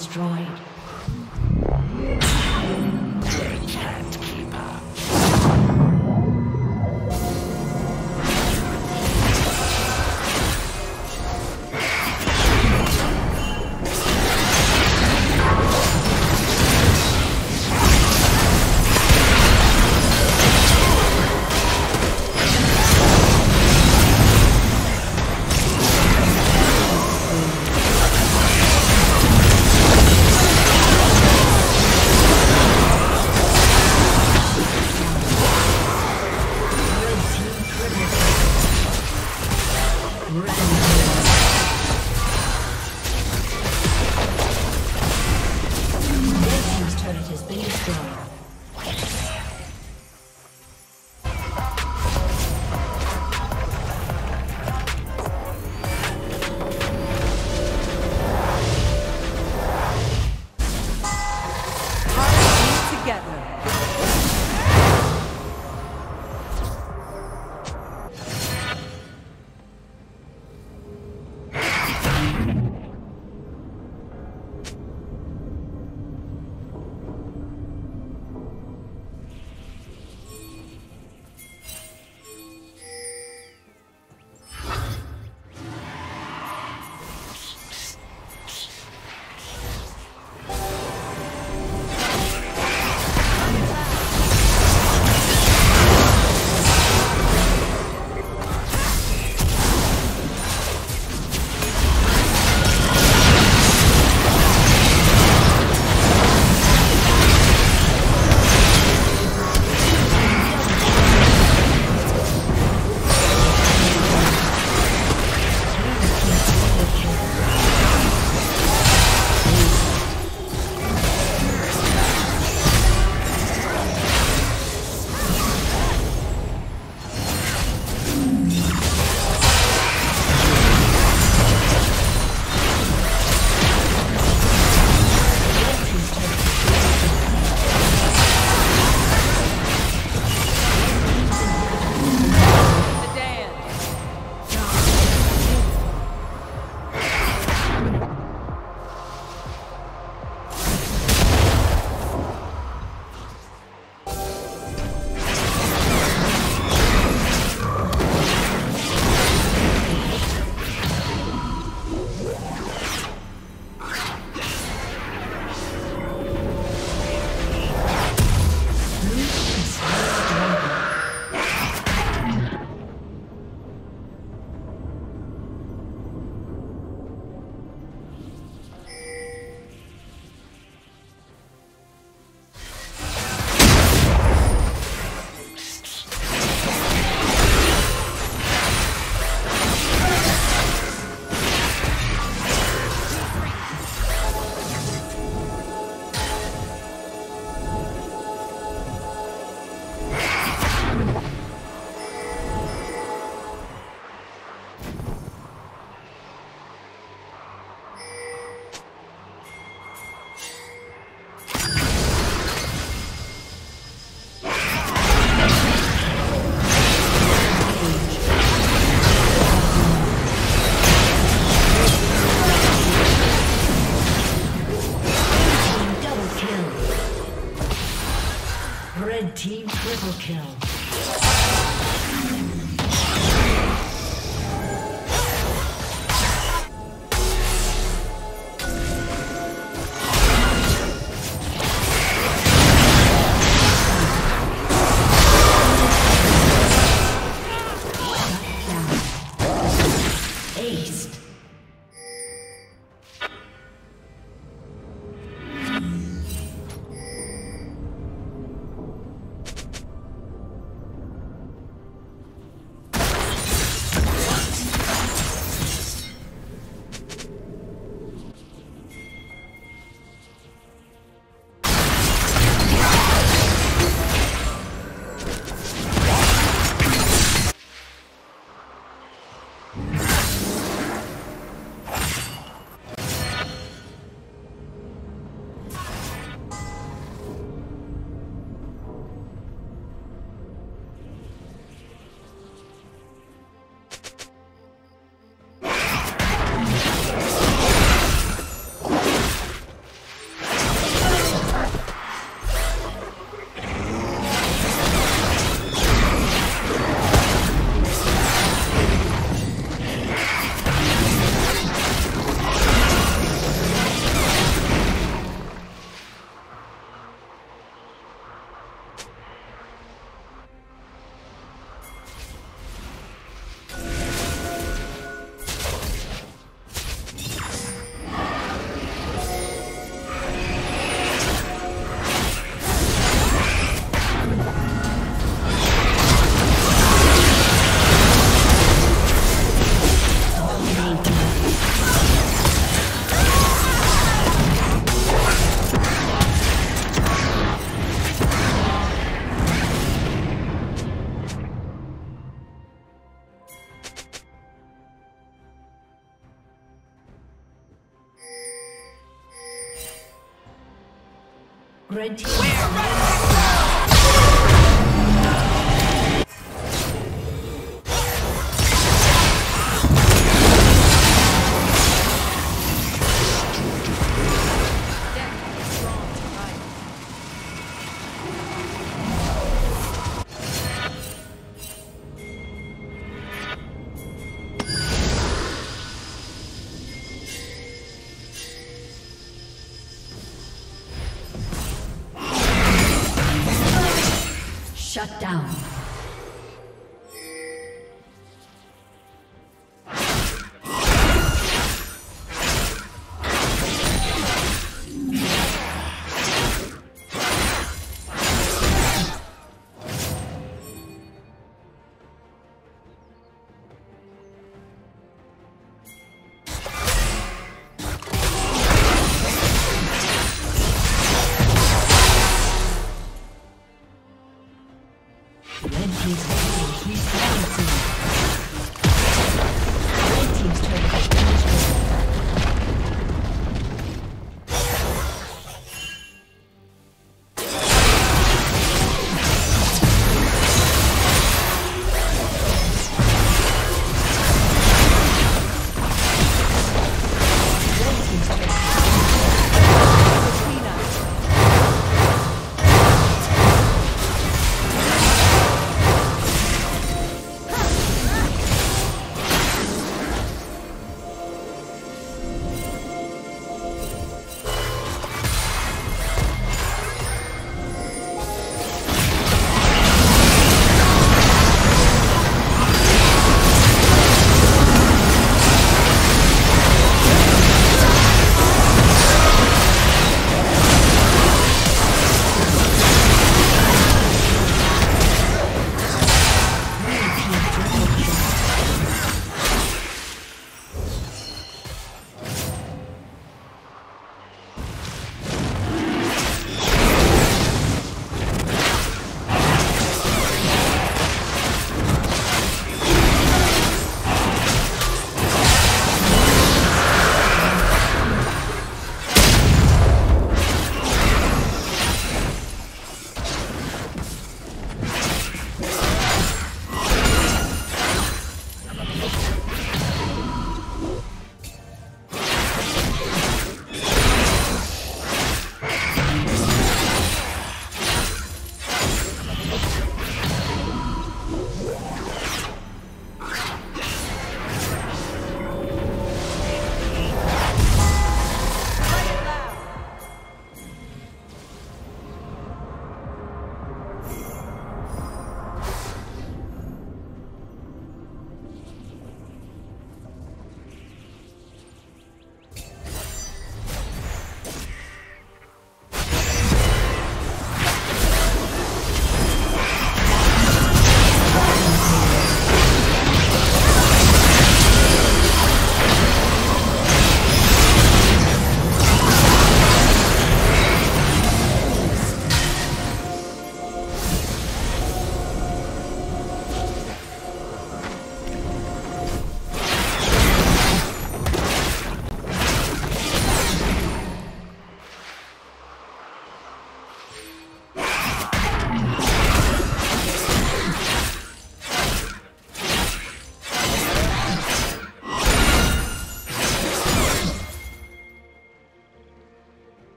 Destroyed. Down.